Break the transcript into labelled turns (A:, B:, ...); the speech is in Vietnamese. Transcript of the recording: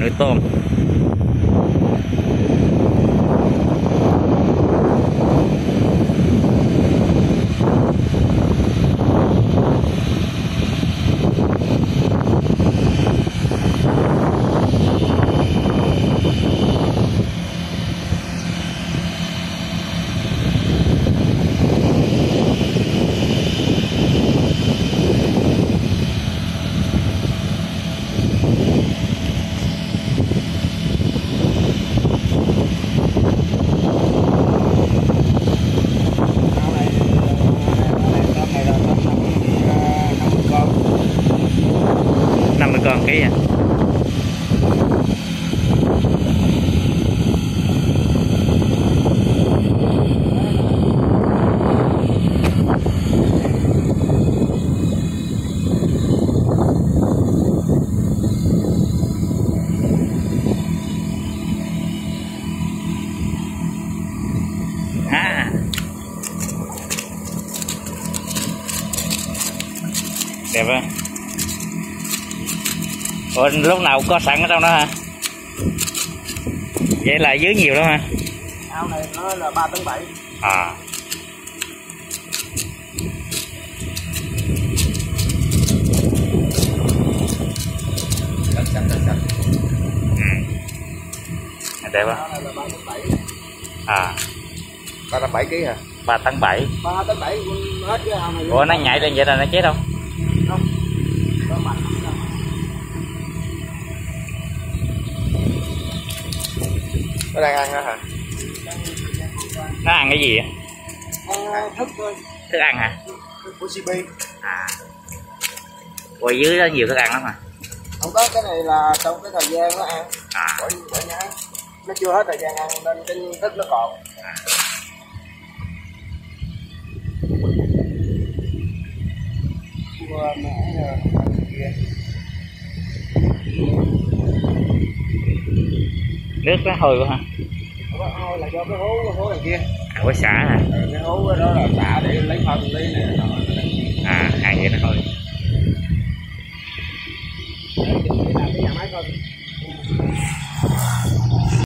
A: nuôi tôm.
B: Con
A: cái à à. Đẹp không? Ủa, lúc nào cũng có sẵn ở trong đó hả? Vậy là dưới nhiều lắm hả?
B: Ao này nó là ba tấn bảy.
A: À.
B: Sạch sạch sạch sạch
A: ừ. đẹp không
B: ba bảy.
A: À.
B: Ba tấn bảy ký hả?
A: 3 tấn 7
B: ba tấn bảy hết cái ao này
A: ủa nó nhảy lên vậy là nó chết không?
B: Không. Có mạnh nó đang ăn đó hả?
A: Nó ăn cái gì vậy?
B: à, thức thôi
A: thức ăn hả?
B: Thức của CP
A: à. Ủa dưới đó nhiều thức ăn lắm hả?
B: Không có cái này là trong cái thời gian nó ăn.
A: À.
B: Bởi bởi nó chưa hết thời gian ăn nên cái thức nó còn. Qua
A: nước nó hôi quá
B: ha. Hôi là do cái hố cái hố đằng kia.
A: À xả hả?
B: Ừ, cái hố đó là xả để lấy phân lấy này
A: à hai vậy nó hôi Hãy subscribe Để không bỏ lỡ những video hấp